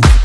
Thank